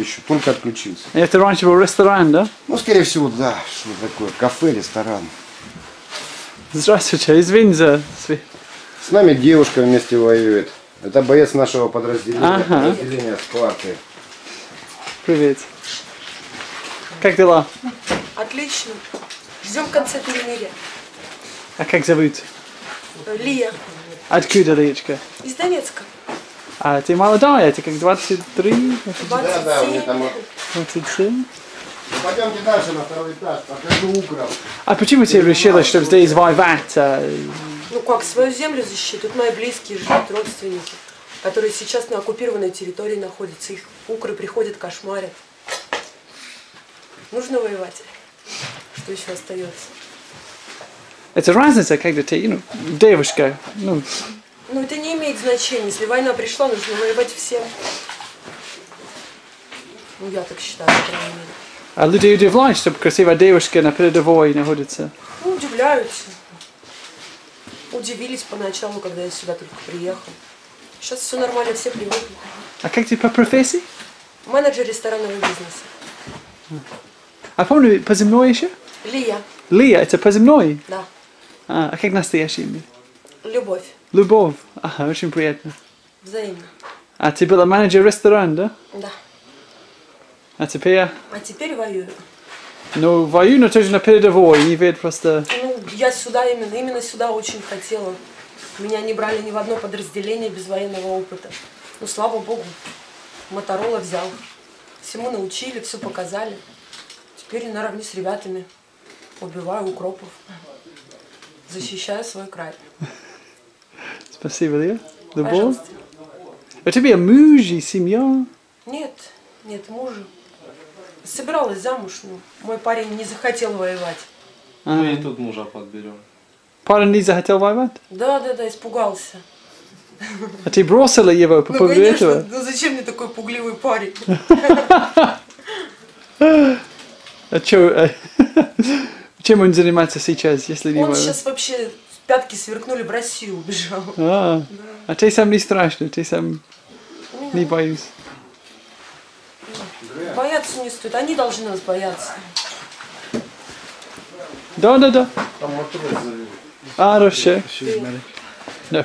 еще, только отключился. Это раньше был ресторан, да? Ну, скорее всего, да, что такое, кафе, ресторан. Здравствуйте, из Винза. С нами девушка вместе воюет. Это боец нашего подразделения, Ага. подразделения Спарты. Привет. Как дела? Отлично. Ждем в конце турнира. А как зовут? Э, Лия Откуда Личка? из Донецка. А ты молодая, ты как 23, Да, да, мне 27. там... 27? Пойдемте дальше на второй этаж, покажу укров. А почему ты решила, что здесь воевать? Ну как, свою землю защитить? Тут мои близкие живут, родственники, которые сейчас на оккупированной территории находятся. Их укры приходят, кошмарят. Нужно воевать. Что еще остается? Это разница, когда ты, ну, девушка, ну, Ну это не имеет значения. Если война пришла, нужно воевать всем. Ну я так считаю, по крайней мере. а люди удивляют, что красивая девушка на передовой находится. Ну, удивляются. Удивились поначалу, когда я сюда только приехал. Сейчас все нормально, все привыкли. А как ты по профессии? Менеджер ресторанного бизнеса. А помню, поземной еще? Лия, Лия, это поземной. да. А, а как настоящее имя? Любовь. Любовь. Ага, очень приятно. Взаимно. А ты была менеджер ресторана, да? Да. А теперь, А теперь воюю. ну, вою, но тоже на передовой, не ведь просто... Ну, я сюда именно, именно сюда очень хотела. Меня не брали ни в одно подразделение без военного опыта. Ну, слава богу, Моторола взял. Всему научили, все показали. Теперь наравне с ребятами убиваю укропов. Защищаю свой край. Спасибо, Лия. Любовь. Пожалуйста. У тебя муж и семья? Нет, нет, мужа. Собиралась замуж, но мой парень не захотел воевать. Мы и тут мужа подберем. Парень не захотел воевать? Да, да, да, испугался. А ты бросила его по Ну, поводу конечно, этого? ну зачем мне такой пугливый парень? А чё, чем он занимается сейчас, если не Он сейчас вообще пятки сверкнули, в Россию убежал. А, а ты сам не страшно, ты сам не боюсь. Бояться не стоит, они должны нас бояться. Да, да, да. А, Хорошо. Да.